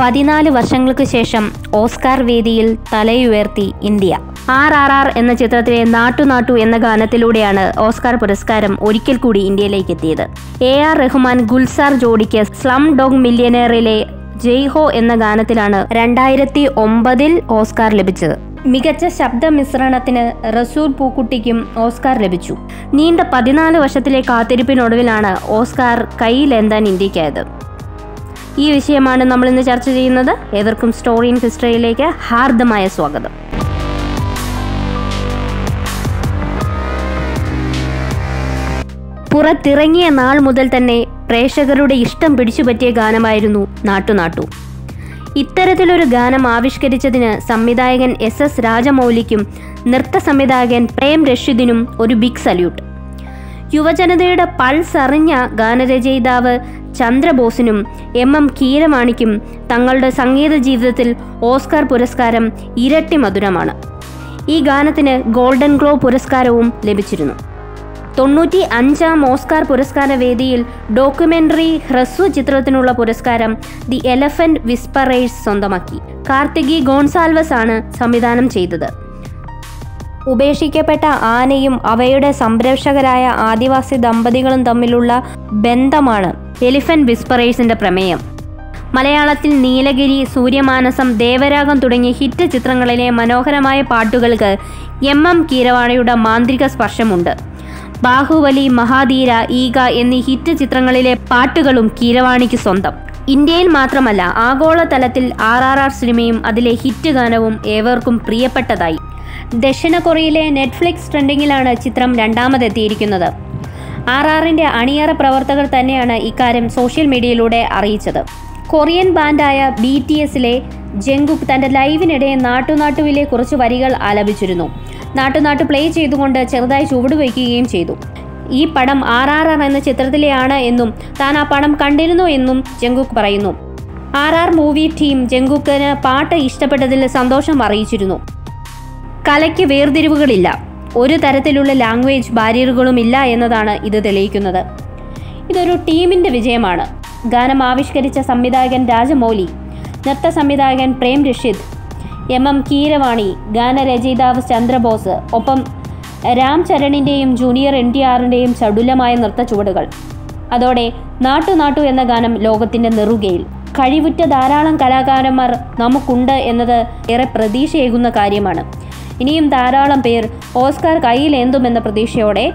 പതിനാല് വർഷങ്ങൾക്ക് ശേഷം ഓസ്കാർ വേദിയിൽ തലയുയർത്തി ഇന്ത്യ. ആർ ആർ ആർ എന്ന ചിത്രത്തിലെ നാട്ടുനാട്ടു നാട്ടു എന്ന ഗാനത്തിലൂടെയാണ് ഓസ്കാർ പുരസ്കാരം ഒരിക്കൽ കൂടി ഇന്ത്യയിലേക്ക് എത്തിയത് എ ആർ റഹ്മാൻ ഗുൽസാർ ജോഡിക്ക് സ്ലം ഡോഗ് മില്യനറിലെ ജയ് ഹോ എന്ന ഗാനത്തിലാണ് രണ്ടായിരത്തി ഒമ്പതിൽ ഓസ്കാർ ലഭിച്ചത്. മികച്ച ശബ്ദ മിശ്രണത്തിന് റസൂൽ പൂക്കുട്ടിക്കും ഓസ്കാർ ലഭിച്ചു. നീണ്ട പതിനാല് വർഷത്തിലെ കാത്തിരിപ്പിനൊടുവിലാണ് ഓസ്കാർ കയ്യിലെന്താൻ ഇന്ത്യക്കായത് ഈ വിഷയമാണ് നമ്മൾ ഇന്ന് ചർച്ച ചെയ്യുന്നത്. ഏവർക്കും സ്റ്റോറി ഇൻ ഹിസ്റ്ററിയിലേക്ക് ഹാർദമായ സ്വാഗതം. പുറത്തിറങ്ങിയ നാൾ മുതൽ തന്നെ പ്രേക്ഷകരുടെ ഇഷ്ടം പിടിച്ചുപറ്റിയ ഗാനമായിരുന്നു നാട്ടുനാട്ടു ഇത്തരത്തിലൊരു ഗാനം ആവിഷ്കരിച്ചതിന് സംവിധായകൻ എസ് എസ് രാജമൗലിക്കും നൃത്ത സംവിധായകൻ പ്രേം രഷിദിനും ഒരു ബിഗ് സല്യൂട്ട് യുവജനതയുടെ പൾസ് അറിഞ്ഞ ഗാനരചയിതാവ് ചന്ദ്രബോസിനും എം എം കീരമാണിക്കും തങ്ങളുടെ സംഗീത ജീവിതത്തിൽ ഓസ്കാർ പുരസ്കാരം ഇരട്ടി മധുരമാണ്. ഈ ഗാനത്തിന് ഗോൾഡൻ ഗ്ലോ പുരസ്കാരവും ലഭിച്ചിരുന്നു. തൊണ്ണൂറ്റി അഞ്ചാം ഓസ്കാർ പുരസ്കാര വേദിയിൽ ഡോക്യുമെന്ററി ഹ്രസ്വ ചിത്രത്തിനുള്ള പുരസ്കാരം ദി എലഫന്റ് വിസ്പറേഴ്സ് സ്വന്തമാക്കി. കാർത്തികി ഗോൺസാൽവസ് ആണ് സംവിധാനം ചെയ്തത്. ഉപേക്ഷിക്കപ്പെട്ട ആനയും അവയുടെ സംരക്ഷകരായ ആദിവാസി ദമ്പതികളും തമ്മിലുള്ള ബന്ധമാണ് എലിഫന്റ് വിസ്പറേഴ്സിന്റെ പ്രമേയം. മലയാളത്തിൽ നീലഗിരി സൂര്യമാനസം ദേവരാഗം തുടങ്ങിയ ഹിറ്റ് ചിത്രങ്ങളിലെ മനോഹരമായ പാട്ടുകൾക്ക് എം എം കീരവാണിയുടെ മാന്ത്രിക സ്പർശമുണ്ട്. ബാഹുബലി മഹാധീര ഈഗ എന്നീ ഹിറ്റ് ചിത്രങ്ങളിലെ പാട്ടുകളും കീരവാണിക്ക് സ്വന്തം. ഇന്ത്യയിൽ മാത്രമല്ല ആഗോളതലത്തിൽ ആർ ആർ ആർ സിനിമയും അതിലെ ഹിറ്റ് ഗാനവും ഏവർക്കും പ്രിയപ്പെട്ടതായി. ദക്ഷിണ കൊറിയയിലെ നെറ്റ്ഫ്ലിക്സ് ട്രെൻഡിങ്ങിലാണ് ചിത്രം രണ്ടാമതെത്തിയിരിക്കുന്നത്. ആർ ആറിന്റെ അണിയറ പ്രവർത്തകർ തന്നെയാണ് ഇക്കാര്യം സോഷ്യൽ മീഡിയയിലൂടെ അറിയിച്ചത്. കൊറിയൻ ബാൻഡായ ബി ടി എസിലെ ജെങ്കുക് തന്റെ ലൈവിനിടെ നാട്ടുനാട്ടുവിലെ കുറച്ച് വരികൾ ആലപിച്ചിരുന്നു. നാട്ടുനാട്ടു പ്ലേ ചെയ്തുകൊണ്ട് ചെറുതായി ചുവടുവയ്ക്കുകയും ചെയ്തു. ഈ പടം ആർ ആർ ആർ എന്ന ചിത്രത്തിലെയാണ് എന്നും താൻ ആ പടം കണ്ടിരുന്നു എന്നും ജെങ്കുക് പറയുന്നു. ആർ ആർ മൂവി ടീം ജെങ്കുക്കിന് പാട്ട് ഇഷ്ടപ്പെട്ടതിൽ സന്തോഷം അറിയിച്ചിരുന്നു. കലയ്ക്ക് വേർതിരിവുകളില്ല. ഒരു തരത്തിലുള്ള ലാംഗ്വേജ് ബാരിയറുകളും ഇല്ല എന്നതാണ് ഇത് തെളിയിക്കുന്നത്. ഇതൊരു ടീമിന്റെ വിജയമാണ്. ഗാനം ആവിഷ്കരിച്ച സംവിധായകൻ രാജമൗലി നൃത്ത സംവിധായകൻ പ്രേം രഷിദ് എം എം കീരവാണി ഗാനരചയിതാവ് ചന്ദ്രബോസ് ഒപ്പം രാം ചരണിന്റെയും ജൂനിയർ എൻ ടി ആറിന്റെയും ചടുലമായ നൃത്ത ചുവടുകൾ. അതോടെ നാട്ടു നാട്ടു എന്ന ഗാനം ലോകത്തിന്റെ നെറുകയിൽ. കഴിവുറ്റ ധാരാളം കലാകാരന്മാർ നമുക്കുണ്ട് എന്നത് ഏറെ പ്രതീക്ഷയേകുന്ന കാര്യമാണ്. ഇനിയും ധാരാളം പേർ ഓസ്കാർ കയ്യിലേന്തുമെന്ന പ്രതീക്ഷയോടെ